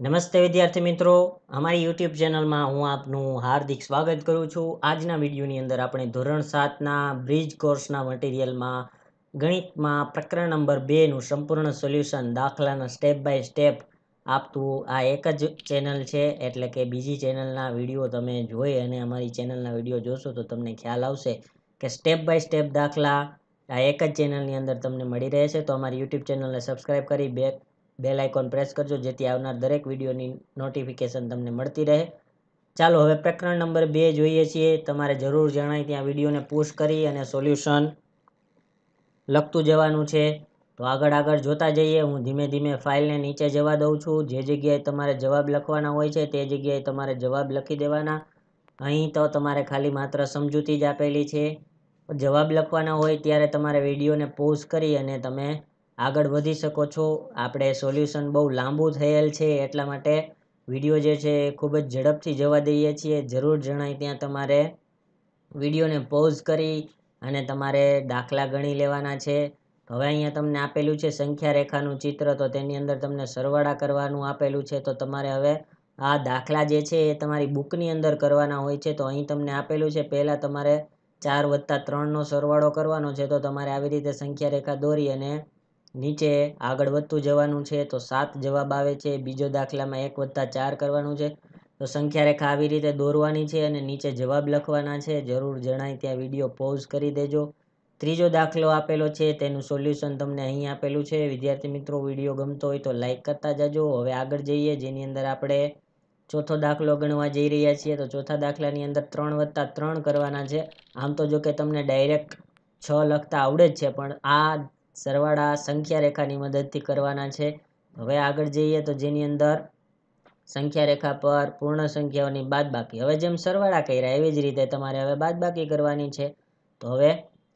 નમસ્તે વિદ્યાર્થી મિત્રો. અમારી યુટ્યુબ ચેનલમાં હું આપનું હાર્દિક સ્વાગત કરું છું. આજના વિડીયોની અંદર આપણે ધોરણ સાતના બ્રિજ કોર્સના મટીરિયલમાં, ગણિતમાં પ્રકરણ નંબર બેનું સંપૂર્ણ સોલ્યુશન દાખલાના સ્ટેપ બાય સ્ટેપ આપતું આ એક જ ચેનલ છે. એટલે કે બીજી ચેનલના વીડિયો તમે જોઈ અને અમારી ચેનલના વીડિયો જોશો તો તમને ખ્યાલ આવશે કે સ્ટેપ બાય સ્ટેપ દાખલા આ એક જ ચેનલની અંદર તમને મળી રહે છે તો અમારી યુટ્યુબ ચેનલને સબસ્ક્રાઈબ કરી બે બેલ આઇકોન પ્રેસ કરજો, જેથી આવનાર દરેક વિડીયોની નોટિફિકેશન તમને મળતી રહે. ચાલો, હવે પ્રકરણ નંબર બે જોઈએ છીએ. તમારે જરૂર જણાય ત્યાં વિડીયોને પુશ કરી અને સોલ્યુશન લખતું જવાનું છે. તો આગળ આગળ જોતા જઈએ. હું ધીમે ધીમે ફાઇલને નીચે જવા દઉં છું. જે જગ્યાએ તમારે જવાબ લખવાના હોય છે, તે જગ્યાએ તમારે જવાબ લખી દેવાના. અહીં તો તમારે ખાલી માત્ર સમજૂતી જ આપેલી છે. જવાબ લખવાના હોય ત્યારે તમારે વિડીયોને પોઝ કરી અને તમે આગળ વધી શકો છો. આપણે સોલ્યુશન બહુ લાંબુ થયેલ છે, એટલા માટે વીડિયો જે છે એ ખૂબ જ ઝડપથી જવા દઈએ છીએ. જરૂર જણાય ત્યાં તમારે વિડીયોને પોઝ કરી અને તમારે દાખલા ગણી લેવાના છે. હવે અહીંયા તમને આપેલું છે સંખ્યા રેખાનું ચિત્ર, તો તેની અંદર તમને સરવાળા કરવાનું આપેલું છે. તો તમારે હવે આ દાખલા જે છે એ તમારી બુકની અંદર કરવાના હોય છે. તો અહીં તમને આપેલું છે, પહેલાં તમારે ચાર વત્તા ત્રણનો સરવાળો કરવાનો છે. તો તમારે આવી રીતે સંખ્યા રેખા દોરી અને નીચે આગળ વધતું જવાનું છે, તો સાત જવાબ આવે છે, બીજો દાખલામાં એક વત્તા ચાર કરવાનું છે. તો સંખ્યા રેખા આવી રીતે દોરવાની છે અને નીચે જવાબ લખવાના છે. જરૂર જણાય ત્યાં વીડિયો પોઝ કરી દેજો. ત્રીજો દાખલો આપેલો છે, તેનું સોલ્યુશન તમને અહીં આપેલું છે. વિદ્યાર્થી મિત્રો, વીડિયો ગમતો હોય તો લાઇક કરતા જજો. હવે આગળ જઈએ, જેની અંદર આપણે ચોથો દાખલો ગણવા જઈ રહ્યા છીએ. તો ચોથા દાખલાની અંદર ત્રણ વત્તા ત્રણ કરવાના છે. આમ તો જો કે તમને ડાયરેક્ટ છ લખતા આવડે જ છે, પણ આ સરવાળા સંખ્યા રેખાની મદદથી કરવાના છે. હવે આગળ જઈએ તો જેની અંદર સંખ્યા રેખા પર પૂર્ણ સંખ્યાઓની બાદબાકી. હવે જેમ સરવાળા કર્યા, એવી જ રીતે તમારે હવે બાદબાકી કરવાની છે. તો હવે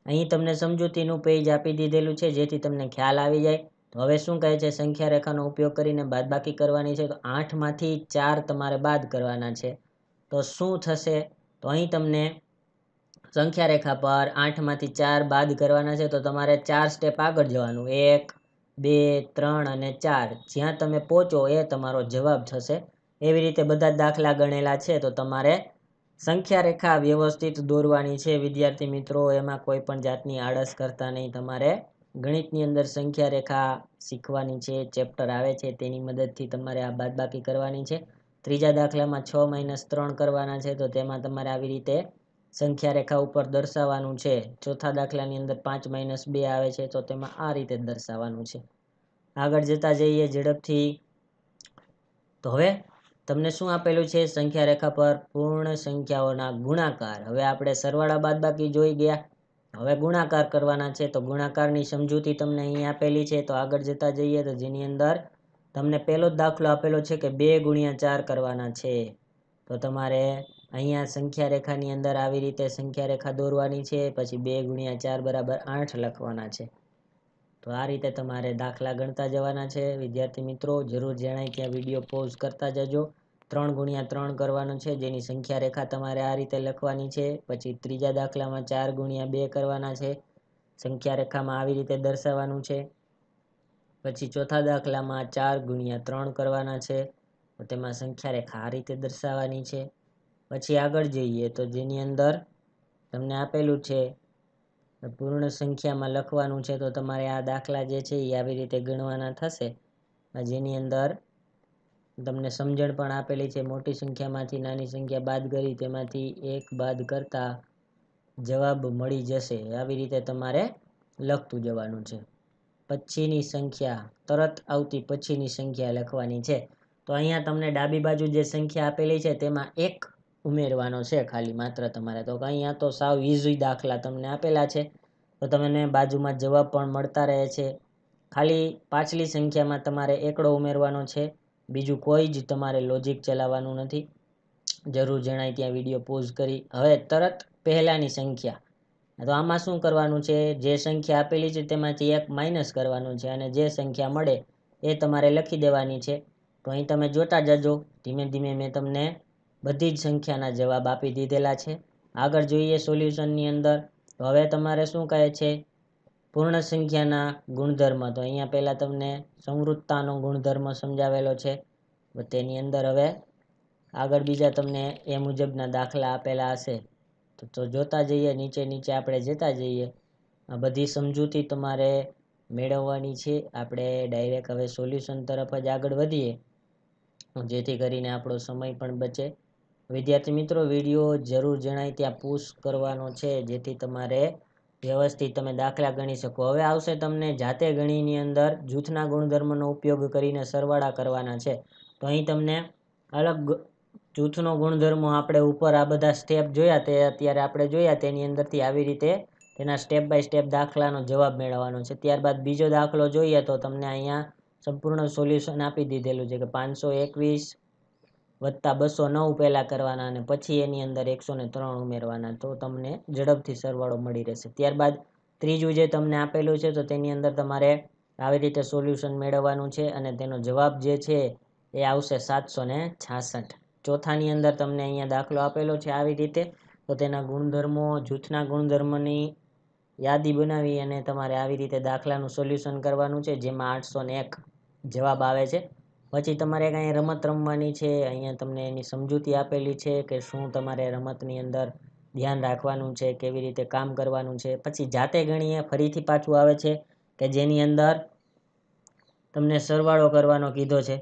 અહીં તમને સમજૂતીનું પેજ આપી દીધેલું છે, જેથી તમને ખ્યાલ આવી જાય. તો હવે શું કહે છે? સંખ્યા રેખાનો ઉપયોગ કરીને બાદબાકી કરવાની છે. તો આઠમાંથી ચાર તમારે બાદ કરવાના છે. તો શું થશે? તો અહીં તમને સંખ્યા રેખા પર આઠમાંથી ચાર બાદ કરવાના છે, તો તમારે ચાર સ્ટેપ આગળ જવાનું. એક, બે, ત્રણ અને ચાર. જ્યાં તમે પહોંચો એ તમારો જવાબ થશે. એવી રીતે બધા દાખલા ગણેલા છે, તો તમારે સંખ્યા રેખા વ્યવસ્થિત દોરવાની છે. વિદ્યાર્થી મિત્રો, એમાં કોઈ પણ જાતની આળસ કરતા નહીં. તમારે ગણિતની અંદર સંખ્યા રેખા શીખવાની છે, ચેપ્ટર આવે છે, તેની મદદથી તમારે આ બાદબાકી કરવાની છે. ત્રીજા દાખલામાં છ માઇનસ ત્રણ કરવાના છે, તો તેમાં તમારે આવી રીતે સંખ્યા રેખા ઉપર દર્શાવવાનું છે. ચોથા દાખલાની અંદર પાંચ માઇનસ બે આવે છે, તો તેમાં આ રીતે દર્શાવવાનું છે. આગળ જતા જઈએ ઝડપથી. તો હવે તમને શું આપેલું છે? સંખ્યા રેખા પર પૂર્ણ સંખ્યાઓના ગુણાકાર. હવે આપણે સરવાળા બાદબાકી જોઈ ગયા. હવે ગુણાકાર કરવાના છે, તો ગુણાકારની સમજૂતી તમને અહીં આપેલી છે. તો આગળ જતા જઈએ તો જેની અંદર તમને પહેલો જ દાખલો આપેલો છે કે બે ગુણ્યા ચાર કરવાના છે. તો તમારે અહીંયા સંખ્યા રેખાની અંદર આવી રીતે સંખ્યા રેખા દોરવાની છે, પછી બે ગુણ્યા ચાર બરાબર આઠ લખવાના છે. તો આ રીતે તમારે દાખલા ગણતા જવાના છે. વિદ્યાર્થી મિત્રો, જરૂર જણાય ત્યાં વીડિયો પોઝ કરતા જજો. ત્રણ ગુણ્યા ત્રણ કરવાનું છે, જેની સંખ્યા રેખા તમારે આ રીતે લખવાની છે. પછી ત્રીજા દાખલામાં ચાર ગુણ્યા બે કરવાના છે. સંખ્યા રેખામાં આવી રીતે દર્શાવવાનું છે. પછી ચોથા દાખલામાં ચાર ગુણ્યા ત્રણ કરવાના છે. તેમાં સંખ્યા રેખા આ રીતે દર્શાવવાની છે. પછી આગળ જઈએ તો જેની અંદર તમને આપેલું છે પૂર્ણ સંખ્યામાં લખવાનું છે તો તમારે આ દાખલા જે છે એ આવી રીતે ગણવાના થશે. જેની અંદર તમને સમજણ પણ આપેલી છે, મોટી સંખ્યામાંથી નાની સંખ્યા બાદ કરી તેમાંથી એક બાદ કરતા જવાબ મળી જશે. આવી રીતે તમારે લખતું જવાનું છે. પછીની સંખ્યા, તરત આવતી પછીની સંખ્યા લખવાની છે. તો અહીંયા તમને ડાબી બાજુ જે સંખ્યા આપેલી છે તેમાં એક ઉમેરવાનો છે ખાલી માત્ર તમારે. તો અહીંયા તો સાવ ઇઝી દાખલા તમને આપેલા છે. તો તમને બાજુમાં જવાબ પણ મળતા રહે છે. ખાલી પાછલી સંખ્યામાં તમારે એકડો ઉમેરવાનો છે. બીજું કોઈ જ તમારે લોજિક ચલાવવાનું નથી. જરૂર જણાય ત્યાં વીડિયો પોઝ કરી. હવે તરત પહેલાંની સંખ્યા. તો આમાં શું કરવાનું છે? જે સંખ્યા આપેલી છે તેમાંથી એક માઇનસ કરવાનું છે અને જે સંખ્યા મળે એ તમારે લખી દેવાની છે. તો અહીં તમે જોતા જજો. ધીમે ધીમે મેં તમને બધી જ સંખ્યાના જવાબ આપી દીધેલા છે. આગળ જોઈએ સોલ્યુશનની અંદર, તો હવે તમારે શું કહે છે? પૂર્ણ સંખ્યાના ગુણધર્મ. તો અહીંયા પહેલાં તમને સંવૃત્તાનો ગુણધર્મ સમજાવેલો છે. તેની અંદર હવે આગળ બીજા તમને એ મુજબના દાખલા આપેલા હશે. તો જોતા જઈએ, નીચે નીચે આપણે જતા જઈએ. આ બધી સમજૂતી તમારે મેળવવાની છે. આપણે ડાયરેક્ટ હવે સોલ્યુશન તરફ જ આગળ વધીએ. જેથી કરીને આપણો સમય પણ બચે. વિદ્યાર્થી મિત્રો, વીડિયો જરૂર જણાય ત્યાં પુશ કરવાનો છે, જેથી તમારે વ્યવસ્થિત તમે દાખલા ગણી શકો. હવે આવશે તમને જાતે ગણીની અંદર જૂથના ગુણધર્મનો ઉપયોગ કરીને સરવાળા કરવાના છે. તો અહીં તમને અલગ જૂથનો ગુણધર્મો આપણે ઉપર આ બધા સ્ટેપ જોયા તે અત્યારે આપણે જોયા, તેની અંદરથી આવી રીતે તેના સ્ટેપ બાય સ્ટેપ દાખલાનો જવાબ મેળવવાનો છે. ત્યારબાદ બીજો દાખલો જોઈએ તો તમને અહીંયા સંપૂર્ણ સોલ્યુશન આપી દીધેલું છે કે પાંચસો એકવીસ વત્તા બસો નવ પહેલાં કરવાના અને પછી એની અંદર એકસો ને ત્રણ ઉમેરવાના. તો તમને ઝડપથી સરવાળો મળી રહેશે. ત્યારબાદ ત્રીજું જે તમને આપેલું છે, તો તેની અંદર તમારે આવી રીતે સોલ્યુશન મેળવવાનું છે અને તેનો જવાબ જે છે એ આવશે સાતસો ને છાસઠ. ચોથાની અંદર તમને અહીંયા દાખલો આપેલો છે આવી રીતે. તો તેના ગુણધર્મો, જૂથના ગુણધર્મની યાદી બનાવી અને તમારે આવી રીતે દાખલાનું સોલ્યુશન કરવાનું છે, જેમાં આઠસો ને એક જવાબ આવે છે. પછી તમારે કાંઈ રમત રમવાની છે? અહીંયા તમને એની સમજૂતી આપેલી છે કે શું તમારે રમતની અંદર ધ્યાન રાખવાનું છે? કેવી રીતે કામ કરવાનું છે? પછી જાતે ગણીએ, ફરીથી પાછું આવે છે કે જેની અંદર તમને સરવાળો કરવાનો કીધો છે.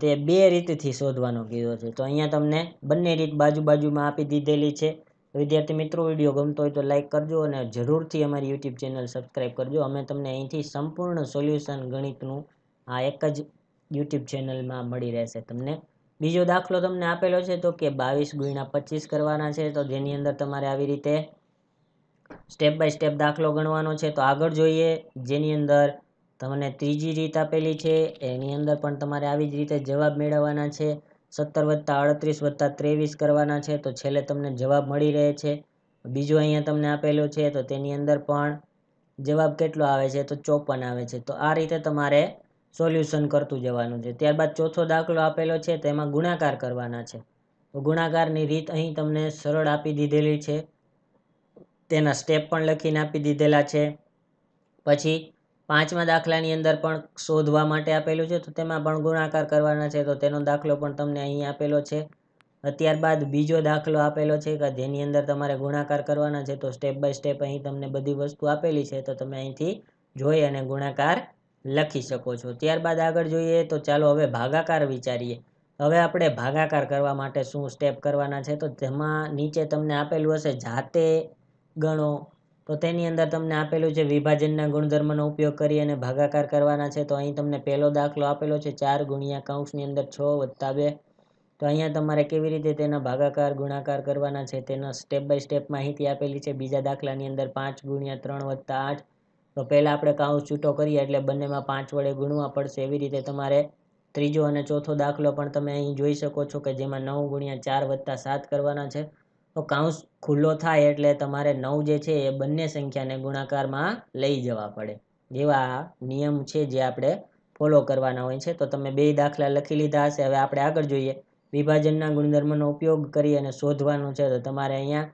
તે બે રીતથી શોધવાનો કીધો છે. તો અહીંયા તમને બંને રીત બાજુ બાજુમાં આપી દીધેલી છે. વિદ્યાર્થી મિત્રો, વીડિયો ગમતો હોય તો લાઇક કરજો અને જરૂરથી અમારી યુટ્યુબ ચેનલ સબસ્ક્રાઈબ કરજો. અમે તમને અહીંથી સંપૂર્ણ સોલ્યુશન ગણિતનું આ એક જ યુટ્યુબ ચેનલમાં મળી રહેશે તમને. બીજો દાખલો તમને આપેલો છે તો કે બાવીસ ગુણ્યા પચીસ કરવાના છે, તો જેની અંદર તમારે આવી રીતે સ્ટેપ બાય સ્ટેપ દાખલો ગણવાનો છે. તો આગળ જોઈએ, જેની અંદર તમને ત્રીજી રીત આપેલી છે, એની અંદર પણ તમારે આવી જ રીતે જવાબ મેળવવાના છે. સત્તર વત્તા અડત્રીસ વત્તા ત્રેવીસ કરવાના છે, તો છેલ્લે તમને જવાબ મળી રહે છે. બીજો અહીંયા તમને આપેલો છે, તો તેની અંદર પણ જવાબ કેટલો આવે છે, તો ચોપન આવે છે. તો આ રીતે તમારે સોલ્યુશન કરતું જવાનું છે. ત્યારબાદ ચોથો દાખલો આપેલો છે, તેમાં ગુણાકાર કરવાના છે. તો ગુણાકારની રીત અહીં તમને સરળ આપી દીધેલી છે. તેના સ્ટેપ પણ લખીને આપી દીધેલા છે. પછી પાંચમા દાખલાની અંદર પણ શોધવા માટે આપેલું છે, તો તેમાં પણ ગુણાકાર કરવાના છે. તો તેનો દાખલો પણ તમને અહીં આપેલો છે. ત્યારબાદ બીજો દાખલો આપેલો છે કે જેની અંદર તમારે ગુણાકાર કરવાના છે, તો સ્ટેપ બાય સ્ટેપ અહીં તમને બધી વસ્તુ આપેલી છે. તો તમે અહીંથી જોઈ અને ગુણાકાર લખી શકો છો. ત્યારબાદ આગળ જોઈએ તો ચાલો હવે ભાગાકાર વિચારીએ. હવે આપણે ભાગાકાર કરવા માટે શું સ્ટેપ કરવાના છે? તો તેમાં નીચે તમને આપેલું હશે જાતે ગણો. તો તેની અંદર તમને આપેલું છે વિભાજનના ગુણધર્મનો ઉપયોગ કરી અને ભાગાકાર કરવાના છે. તો અહીં તમને પહેલો દાખલો આપેલો છે ચાર ગુણ્યા કૌંસની અંદર છ વત્તા બે. તો અહીંયા તમારે કેવી રીતે તેના ભાગાકાર, ગુણાકાર કરવાના છે તેના સ્ટેપ બાય સ્ટેપ માહિતી આપેલી છે. બીજા દાખલાની અંદર પાંચ ગુણ્યા ત્રણ વત્તા આઠ. તો પહેલાં આપણે કાઉસ છૂટો કરીએ એટલે બંનેમાં પાંચ વડે ગુણવા પડશે. એવી રીતે તમારે ત્રીજો અને ચોથો દાખલો પણ તમે અહીં જોઈ શકો છો કે જેમાં નવ ગુણ્યા ચાર વત્તા સાત કરવાના છે. તો કાઉસ ખુલ્લો થાય એટલે તમારે નવ જે છે એ બંને સંખ્યાને ગુણાકારમાં લઈ જવા પડે. જેવા નિયમ છે જે આપણે ફોલો કરવાના હોય છે. તો તમે બે દાખલા લખી લીધા હશે. હવે આપણે આગળ જોઈએ. વિભાજનના ગુણધર્મનો ઉપયોગ કરી અને શોધવાનું છે. તો તમારે અહીંયા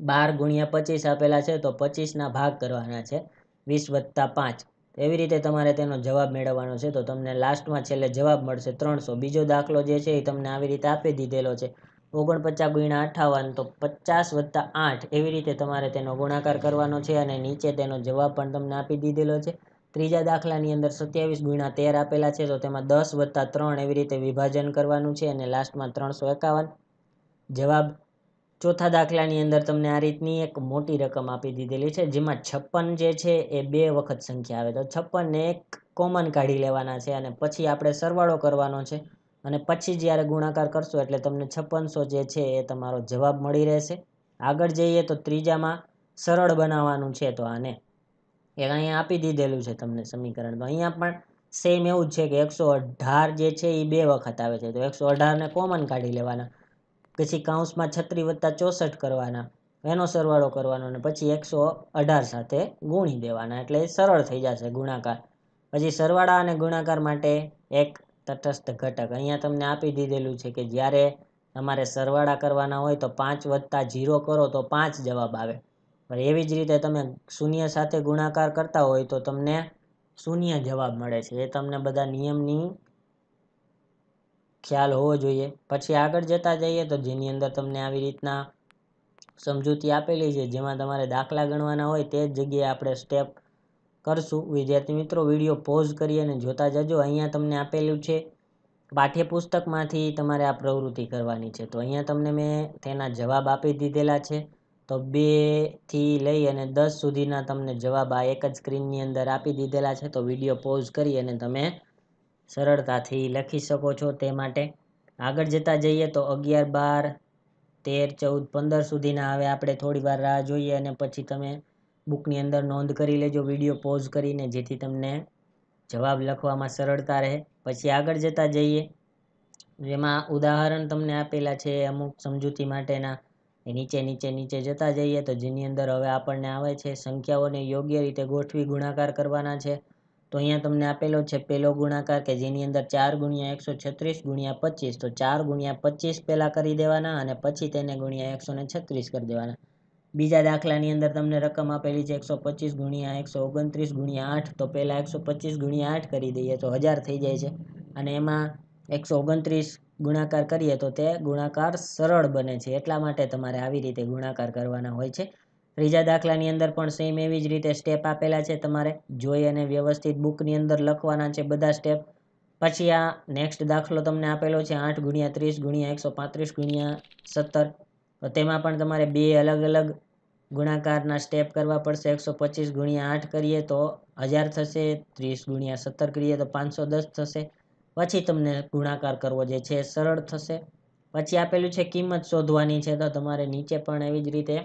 બાર ગુણ્યા પચીસ આપેલા છે. તો પચીસના ભાગ કરવાના છે. વીસ વત્તા પાંચ. એવી રીતે તમારે તેનો જવાબ મેળવવાનો છે. તો તમને લાસ્ટમાં છેલ્લે જવાબ મળશે ત્રણસો. બીજો દાખલો જે છે એ તમને આવી રીતે આપી દીધેલો છે. ઓગણપચાસ ગુણ્યા અઠાવન તો પચાસ વત્તા આઠ. એવી રીતે તમારે તેનો ગુણાકાર કરવાનો છે અને નીચે તેનો જવાબ પણ તમને આપી દીધેલો છે. ત્રીજા દાખલાની અંદર સત્યાવીસ ગુણ્યા તેર આપેલા છે. તો તેમાં દસ વત્તા ત્રણ એવી રીતે વિભાજન કરવાનું છે અને લાસ્ટમાં ત્રણસો એકાવન. જવાબ ચોથા દાખલાની અંદર તમને આ રીતની એક મોટી રકમ આપી દીધેલી છે, જેમાં છપ્પન જે છે એ બે વખત સંખ્યા આવે. તો છપ્પનને એક કોમન કાઢી લેવાના છે અને પછી આપણે સરવાળો કરવાનો છે. અને પછી જ્યારે ગુણાકાર કરશો એટલે તમને છપ્પનસો જે છે એ તમારો જવાબ મળી રહેશે. આગળ જઈએ તો ત્રીજામાં સરળ બનાવવાનું છે તો આને એ અહીંયા આપી દીધેલું છે તમને સમીકરણ તો અહીંયા પણ સેમ એવું જ છે કે એકસો અઢાર જે છે એ બે વખત આવે છે. તો એકસો અઢારને કોમન કાઢી લેવાના. પછી કાઉન્સમાં છત્રી વત્તા ચોસઠ કરવાના, એનો સરવાળો કરવાનો અને પછી એકસો અઢાર સાથે ગુણી દેવાના, એટલે સરળ થઈ જશે ગુણાકાર. પછી સરવાળા અને ગુણાકાર માટે એક તટસ્થ ઘટક. અહીંયા તમને આપી દીધેલું છે કે જ્યારે તમારે સરવાળા કરવાના હોય તો પાંચ વત્તા જીરો કરો તો પાંચ જવાબ આવે. પણ એવી જ રીતે તમે શૂન્ય સાથે ગુણાકાર કરતા હોય તો તમને શૂન્ય જવાબ મળે છે. એ તમને બધા નિયમની ખ્યાલ હોવો જોઈએ. પછી આગળ જતા જઈએ તો જેની અંદર તમને આવી રીતના સમજૂતી આપેલી છે, જેમાં તમારે દાખલા ગણવાના હોય તે જ જગ્યાએ આપણે સ્ટેપ કરશું. વિદ્યાર્થી મિત્રો વીડિયો પોઝ કરી અને જોતા જજો. અહીંયા તમને આપેલું છે, પાઠ્યપુસ્તકમાંથી તમારે આ પ્રવૃત્તિ કરવાની છે. તો અહીંયા તમને મેં તેના જવાબ આપી દીધેલા છે. તો બેથી લઈ અને દસ સુધીના તમને જવાબ આ એક જ સ્ક્રીનની અંદર આપી દીધેલા છે. તો વીડિયો પોઝ કરી અને તમે સરળતાથી લખી શકો છો તે માટે. આગળ જતા જઈએ તો અગિયાર, બાર, તેર, ચૌદ, પંદર સુધીના હવે આપણે થોડી વાર રાહ જોઈએ અને પછી તમે બુકની અંદર નોંધ કરી લેજો, વીડિયો પોઝ કરીને જેથી તમને જવાબ લખવામાં સરળતા રહે. પછી આગળ જતા જઈએ. જેમાં ઉદાહરણ તમને આપેલા છે અમુક સમજૂતી માટેના. એ નીચે નીચે નીચે જતા જઈએ તો જેની અંદર હવે આપણને આવે છે સંખ્યાઓને યોગ્ય રીતે ગોઠવી ગુણાકાર કરવાના છે. તો અહીંયા તમને આપેલો છે પહેલો ગુણાકાર કે જેની અંદર ચાર ગુણ્યા એકસો છત્રીસ ગુણ્યા પચીસ, તો ચાર ગુણ્યા પચીસ પહેલાં કરી દેવાના અને પછી તેને ગુણ્યા એકસો છત્રીસ કરી દેવાના. બીજા દાખલાની અંદર તમને રકમ આપેલી છે એકસો પચીસ ગુણ્યા એકસો ઓગણત્રીસ ગુણ્યા આઠ, તો પહેલાં એકસો પચીસ ગુણ્યા આઠ કરી દઈએ તો હજાર થઈ જાય છે. અને એમાં એકસો ઓગણત્રીસ ગુણાકાર કરીએ તો તે ગુણાકાર સરળ બને છે. એટલા માટે તમારે આવી રીતે ગુણાકાર કરવાના હોય છે. ત્રીજા દાખલાની અંદર પણ સેમ એવી જ રીતે સ્ટેપ આપેલા છે. તમારે જોઈ અને વ્યવસ્થિત બુકની અંદર લખવાના છે બધા સ્ટેપ પછી આ નેક્સ્ટ દાખલો તમને આપેલો છે આઠ ગુણ્યા ત્રીસ ગુણ્યા એકસો પાંત્રીસ ગુણ્યા સત્તર. તો તેમાં પણ તમારે બે અલગ અલગ ગુણાકારના સ્ટેપ કરવા પડશે. એકસો પચીસ ગુણ્યા આઠ કરીએ તો હજાર થશે. ત્રીસ ગુણ્યા સત્તર કરીએ તો પાંચસો દસ થશે. પછી તમને ગુણાકાર કરવો જે છે સરળ થશે. પછી આપેલું છે કિંમત શોધવાની છે તો તમારે નીચે પણ એવી જ રીતે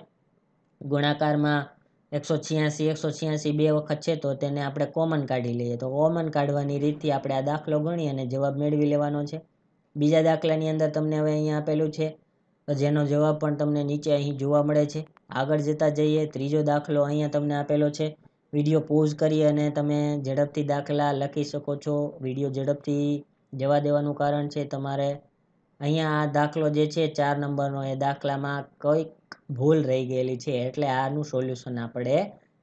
ગુણાકારમાં એકસો છ્યાસી એકસો છ્યાસી બે વખત છે, તો તેને આપણે કોમન કાઢી લઈએ. તો કોમન કાઢવાની રીતથી આપણે આ દાખલો ગણી અને જવાબ મેળવી લેવાનો છે. બીજા દાખલાની અંદર તમને હવે અહીંયા આપેલું છે જેનો જવાબ પણ તમને નીચે અહીં જોવા મળે છે. આગળ જતા જઈએ, ત્રીજો દાખલો અહીંયા તમને આપેલો છે. વીડિયો પોઝ કરી અને તમે ઝડપથી દાખલા લખી શકો છો. વીડિયો ઝડપથી જવા દેવાનું કારણ છે, તમારે અહીંયા આ દાખલો જે છે, ચાર નંબરનો, એ દાખલામાં કંઈક ભૂલ રહી ગયેલી છે, એટલે આનું સોલ્યુશન આપણે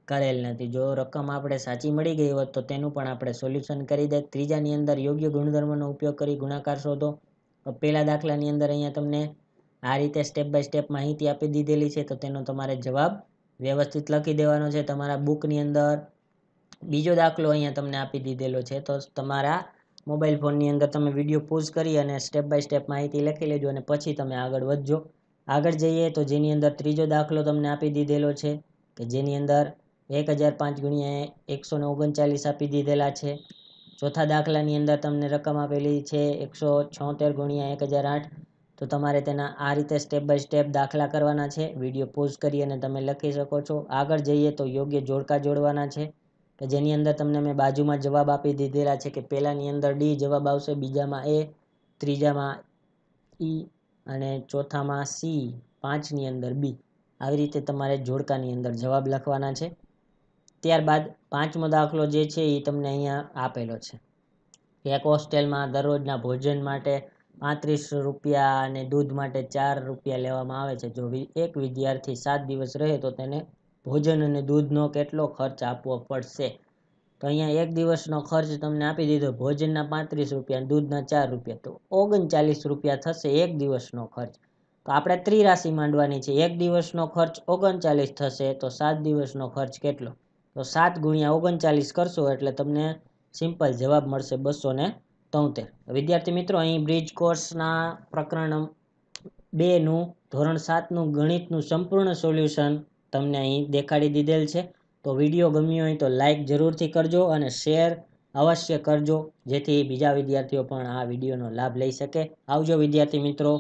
કરેલ નથી. જો રકમ આપણે સાચી મળી ગઈ હોત, તો તેનું પણ આપણે સોલ્યુશન કરી દે. ત્રીજાની અંદર યોગ્ય ગુણધર્મનો ઉપયોગ કરી ગુણાકાર શોધો. પહેલા દાખલાની અંદર અહીંયા તમને આ રીતે સ્ટેપ બાય સ્ટેપ માહિતી આપી દીધેલી છે, તો તેનો તમારે જવાબ વ્યવસ્થિત લખી દેવાનો છે. તમારા બુકની અંદર બીજો દાખલો અહીંયા તમને આપી દીધેલો છે, તો તમારા મોબાઈલ ફોનની અંદર તમે વીડિયો પોઝ કરી અને સ્ટેપ બાય સ્ટેપ માહિતી લખી લેજો અને પછી તમે આગળ વધજો. આગળ જઈએ તો જેની અંદર ત્રીજો દાખલો તમને આપી દીધેલો છે કે જેની અંદર એક હજાર પાંચ ગુણ્યા એકસો ઓગણચાલીસ આપી દીધેલા છે. ચોથા દાખલાની અંદર તમને રકમ આપેલી છે એકસો છોતેર ગુણ્યા એક હજાર આઠ. તો તમારે તેના આ રીતે સ્ટેપ બાય સ્ટેપ દાખલા કરવાના છે. વીડિયો પોઝ કરી અને તમે લખી શકો છો. આગળ જઈએ તો યોગ્ય જોડકા જોડવાના છે. કે જેની અંદર તમને મેં બાજુમાં જવાબ આપી દીધેલા છે કે પહેલાંની અંદર ડી જવાબ આવશે, બીજામાં એ, ત્રીજામાં ઈ અને ચોથામાં સી, પાંચની અંદર બી. આવી રીતે તમારે જોડકાની અંદર જવાબ લખવાના છે. ત્યારબાદ પાંચમો દાખલો જે છે એ તમને અહીંયા આપેલો છે. એક હોસ્ટેલમાં દરરોજના ભોજન માટે પાંત્રીસ રૂપિયા અને દૂધ માટે ચાર રૂપિયા લેવામાં આવે છે. જો એક વિદ્યાર્થી સાત દિવસ રહે તો તેને ભોજન અને દૂધનો કેટલો ખર્ચ આપવો પડશે? તો અહીંયા એક દિવસનો ખર્ચ તમને આપી દીધો. ભોજનના પાંત્રીસ રૂપિયા, દૂધના ચાર રૂપિયા. તો ઓગણચાલીસ રૂપિયા થશે એક દિવસનો ખર્ચ. તો આપણે ત્રિરાશિ માંડવાની છે. એક દિવસનો ખર્ચ ઓગણચાલીસ થશે, તો સાત દિવસનો ખર્ચ કેટલો? તો સાત ગુણ્યા ઓગણચાલીસ કરશો એટલે તમને સિમ્પલ જવાબ મળશે બસો ને તોતેર. વિદ્યાર્થી મિત્રો, અહીં બ્રિજ કોર્સના પ્રકરણ બેનું ધોરણ સાતનું ગણિતનું સંપૂર્ણ સોલ્યુશન તમને અહીં દેખાડી દીધેલ છે. તો વીડિયો ગમ્યો હોય તો લાઈક જરૂરથી કરજો અને શેર અવશ્ય કરજો, જેથી બીજા વિદ્યાર્થીઓ પણ આ વિડીયોનો લાભ લઈ શકે. આવજો વિદ્યાર્થી મિત્રો.